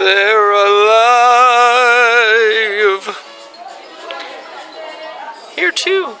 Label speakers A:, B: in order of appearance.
A: They're alive. Here too.